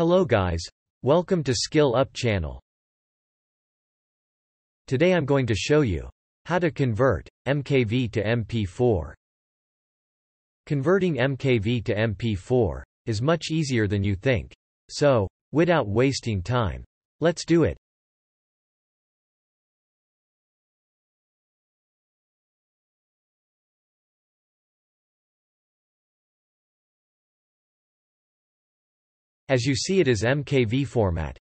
Hello guys. Welcome to Skill Up channel. Today I'm going to show you how to convert MKV to MP4. Converting MKV to MP4 is much easier than you think. So, without wasting time, let's do it. As you see it is MKV format.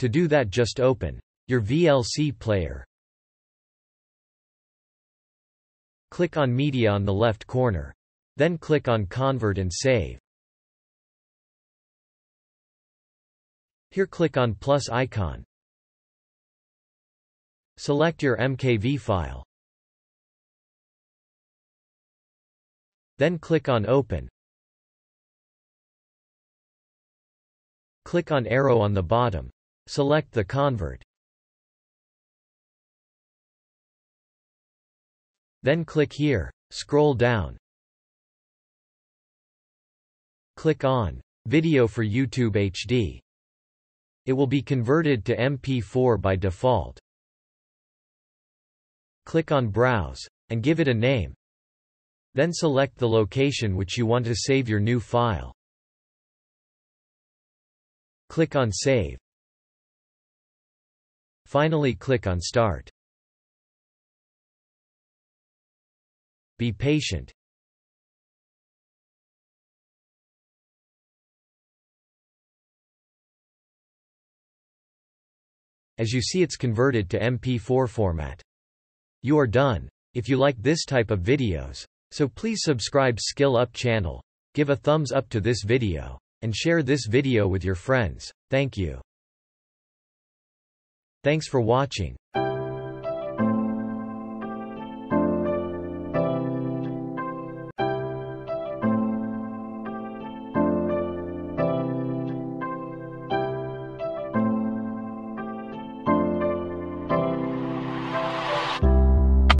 To do that just open your VLC player. Click on Media on the left corner. Then click on Convert and Save. Here click on plus icon. Select your MKV file. Then click on Open. Click on arrow on the bottom. Select the convert. Then click here. Scroll down. Click on Video for YouTube HD. It will be converted to MP4 by default. Click on Browse, and give it a name. Then select the location which you want to save your new file. Click on Save. Finally click on Start. Be patient. As you see it's converted to MP4 format. You are done. If you like this type of videos, so please subscribe Skill Up channel, give a thumbs up to this video, and share this video with your friends. Thank you. Thanks for watching.